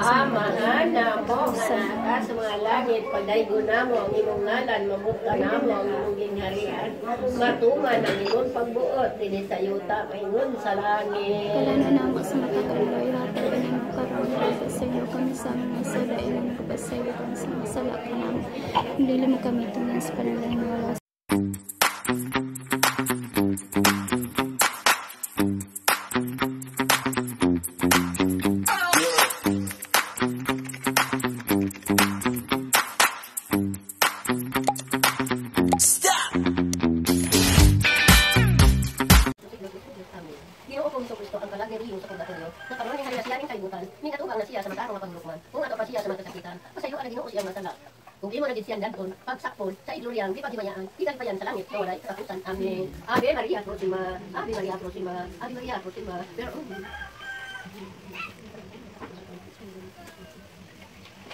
Amahan na mo nga naka sa mga langit, pagdaygo na mo ang imong ngalan, mamukta na mo ang imong gingharian. Matuman ang imong pagbuot, dili sa yuta, maingon sa langit. Kailan na mo sa mata ka ulo, ihatag ka ng karoon, ihatag sa iyo kami sa mga sala, ilang kabasayo kami sa mga sala ka namin. Hindi mo kami tumingin sa panalangin wala Ginoo siyang masala. Kung di mo naging siyang dadon, pagsakpon, sa iluryang, di paghimayaan, di pa yan sa langit, na walay katakutan. Amen. Ave Maria Prosima, Ave Maria Prosima, Ave Maria Prosima. Pero, um,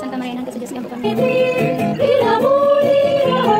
Santa Maria, nanti kasudya sa kampukan. Bila mulia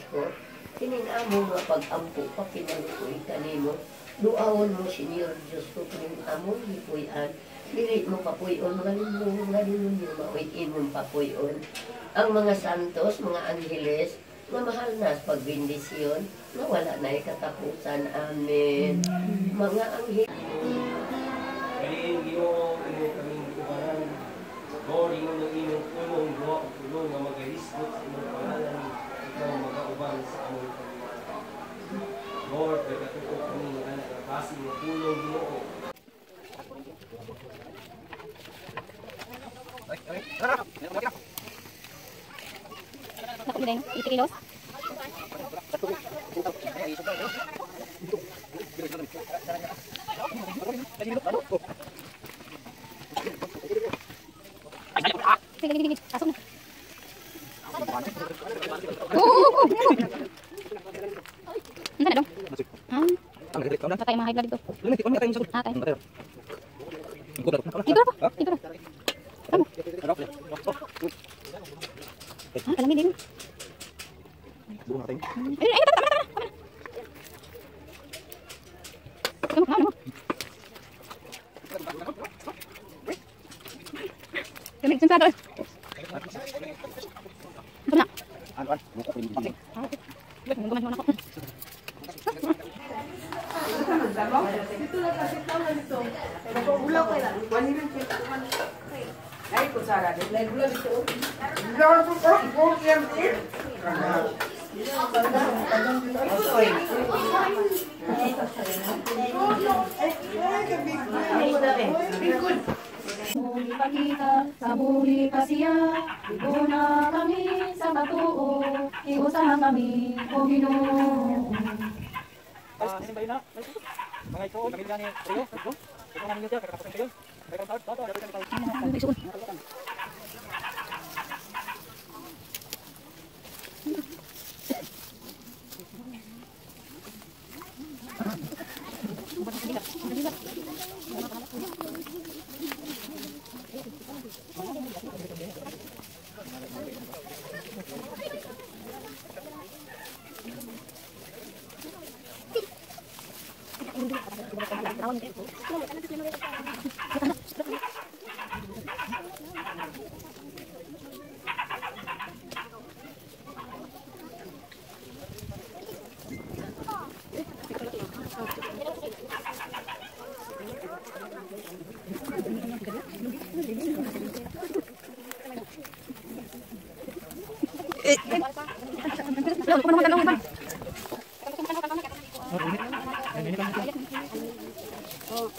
Diyos ko. Kininamo nga pag-ampo pa kinalukoy kanimo. Duawon mo, Senyor Diyos ko, kininamo, hipuyan. Dili mo papuyon, mga lindo, mga lindo, mawiin mong papuyon. Ang mga santos, mga angeles, nga mahal na sa pagbindisyon, na wala na katapusan. Amen. Mga anghel. Kaliin Ginoo imo kaming tubaran. Lord, ingon ng inyong tulong, duwa o tulong nga magahisgot sa imong pangalan, ikaw magauban sa among pagmamahal. Lord, nagkatuto kami ng anak na kasi mo tulong Ginoo. Nakapilay, 80 kilos. Sige, sige, sige. Patay mga high blood dito. Ah, tayo. Dito na po. Dito na. Tama. Ah, kalamin din. Ayun, ayun, tama, tama, tama, tama. Tama, tama, tama. Lamig, sensado eh. Ito na. Ah, okay. Nagguman Saburi pasya, iguna kami sa batuo, kami, Panginoon. Sino ba yun na? Kami sa batuo, iusahan kami, o Ginoo. Ano, may suon. Asawa na na. Kisay mo. Sa Oh,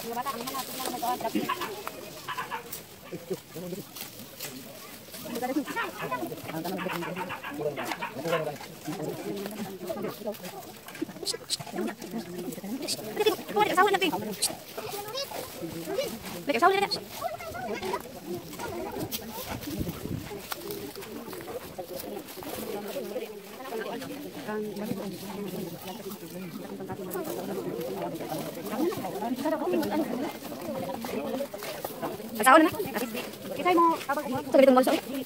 Kita mau apa? Kita mau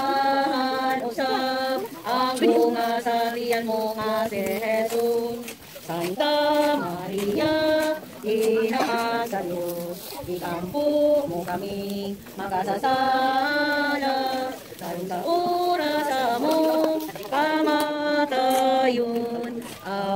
Dahan usap nga si Jesus, Santa Maria Ina asalus Di mo kami Makasasala Santa urasamu Kamatayun Amin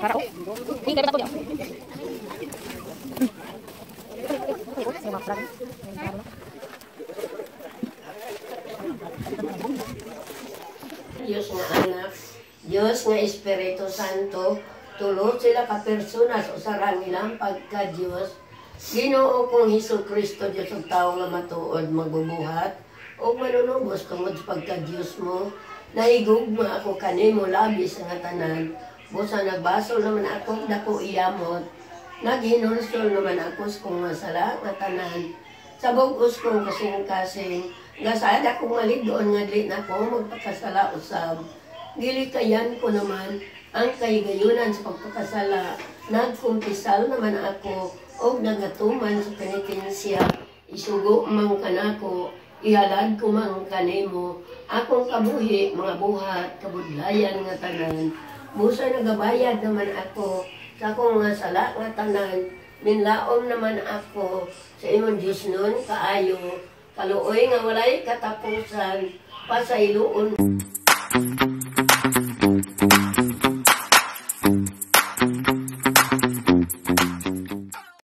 Para ko. Hindi ka tapos. Diyos nga anak, Diyos nga Espiritu Santo, tulot sila ka personas o sarang ilang pagka Diyos. Ginoo kong Hesus Kristo Diyos ang tao nga matuod magbubuhat o manunubos tungod pagka Diyos mo. Nahigugma ako kanimo labis nga tanan. Busa nagbasol naman ako dako iyamot. Naghinulsol naman ako sa kong masala nga tanan. Sa bugos kong kasing-kasing, gasad ako maligon nga di na ko magpakasala usab. Dili kayan ko naman ang kaigayunan sa pagpakasala. Nagkumpisal naman ako o nagatuman sa penitensya. Isugo mang kanako, ihalad ko mang kanimo. Akong kabuhi, mga buhat, kabudlayan nga tanan. Busa nagabayad naman ako sa akong nga sala nga tanan. Minlaom naman ako sa imong Diyos nun, kaayo, kaluoy nga walay katapusan, pasayloon.